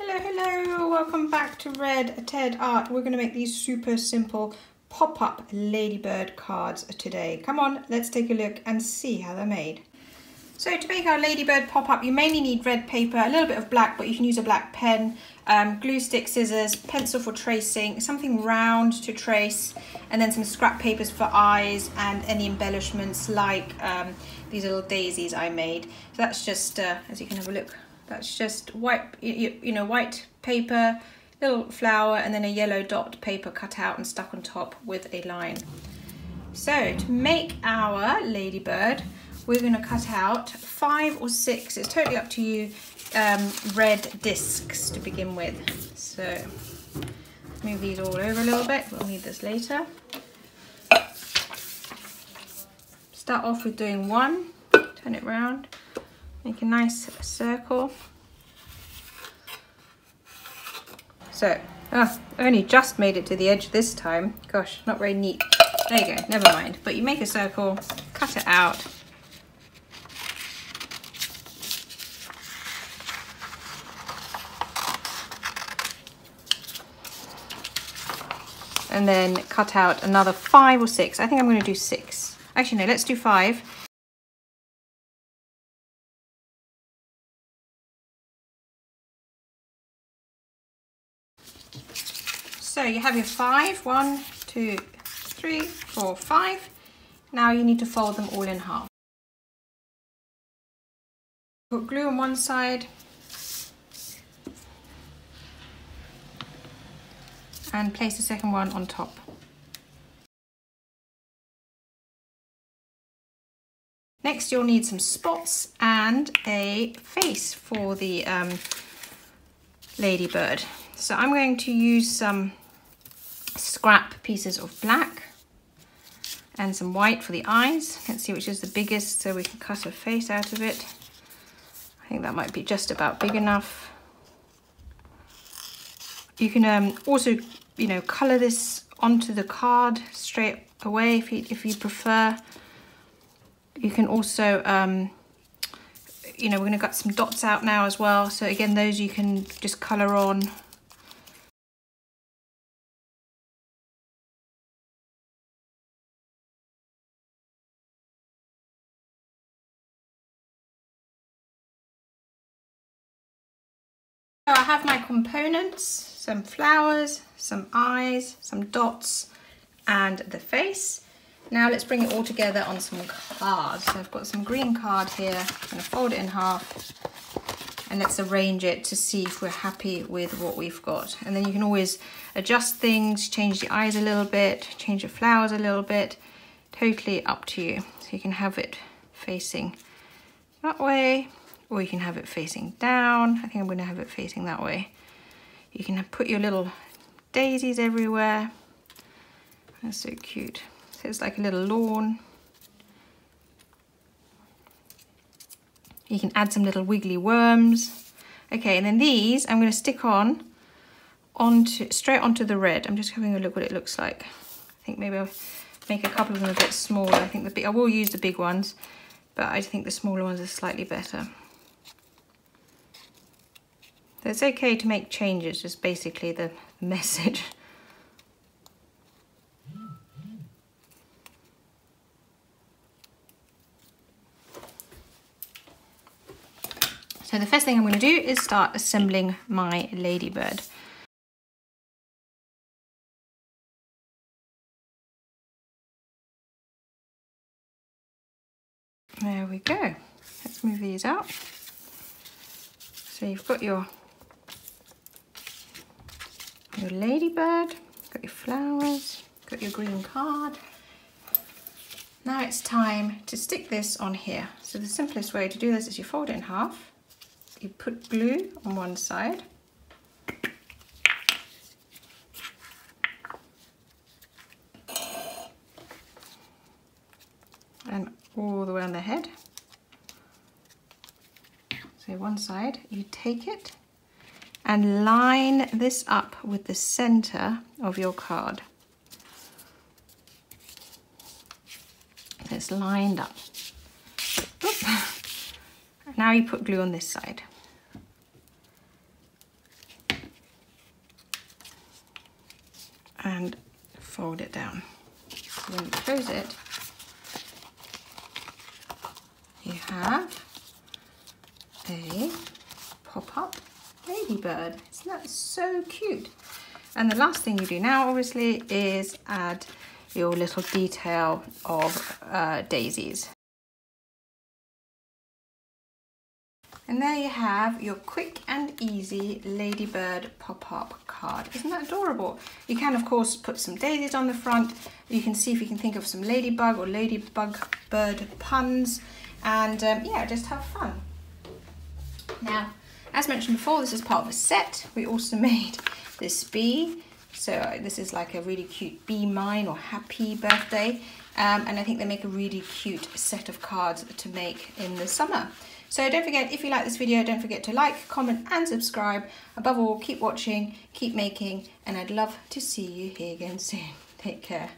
Hello, hello, welcome back to Red Ted Art. We're going to make these super simple pop-up ladybird cards today. Come on, let's take a look and see how they're made. So to make our ladybird pop-up, you mainly need red paper, a little bit of black, but you can use a black pen, um, glue stick, scissors, pencil for tracing, something round to trace, and then some scrap papers for eyes and any embellishments like um, these little daisies I made. So that's just, uh, as you can have a look, that's just white, you, you know, white paper, little flower, and then a yellow dot paper cut out and stuck on top with a line. So to make our ladybird, we're going to cut out five or six, it's totally up to you, um, red discs to begin with. So move these all over a little bit, we'll need this later. Start off with doing one, turn it round, make a nice circle. So, oh, only just made it to the edge this time. Gosh, not very neat. There you go, never mind. But you make a circle, cut it out, and then cut out another five or six. I think I'm going to do six. Actually, no, let's do five. So you have your five, one, two, three, four, five. Now you need to fold them all in half. Put glue on one side, and place the second one on top. Next you'll need some spots and a face for the um, ladybird. So I'm going to use some scrap pieces of black and some white for the eyes. Let's see which is the biggest so we can cut a face out of it. I think that might be just about big enough. You can um, also you know, color this onto the card straight away if you, if you prefer. You can also, um, you know, we're gonna cut some dots out now as well. So again, those you can just color on. So I have my components some flowers, some eyes, some dots, and the face. Now let's bring it all together on some cards. So I've got some green card here. I'm gonna fold it in half and let's arrange it to see if we're happy with what we've got. And then you can always adjust things, change the eyes a little bit, change the flowers a little bit, totally up to you. So you can have it facing that way, or you can have it facing down. I think I'm gonna have it facing that way. You can put your little daisies everywhere. That's so cute. So it's like a little lawn. You can add some little wiggly worms. Okay, and then these I'm going to stick on onto straight onto the red. I'm just having a look what it looks like. I think maybe I'll make a couple of them a bit smaller. I think the big, I will use the big ones, but I think the smaller ones are slightly better. So it's okay to make changes, just basically the message. So the first thing I'm going to do is start assembling my ladybird. There we go. Let's move these out. So you've got your your ladybird, got your flowers, got your green card. Now it's time to stick this on here. So the simplest way to do this is you fold it in half, you put glue on one side, and all the way on the head. So one side, you take it and line this up with the center of your card. It's lined up. Now you put glue on this side. And fold it down. When you close it, you have a pop-up ladybird. Isn't that so cute? And the last thing you do now, obviously, is add your little detail of uh, daisies. And there you have your quick and easy Ladybird pop-up card. Isn't that adorable? You can, of course, put some daisies on the front. You can see if you can think of some ladybug or ladybug bird puns. And um, yeah, just have fun. Now, as mentioned before, this is part of a set. We also made this bee. So this is like a really cute be mine or happy birthday. Um, and I think they make a really cute set of cards to make in the summer. So don't forget, if you like this video, don't forget to like, comment and subscribe. Above all, keep watching, keep making, and I'd love to see you here again soon. Take care.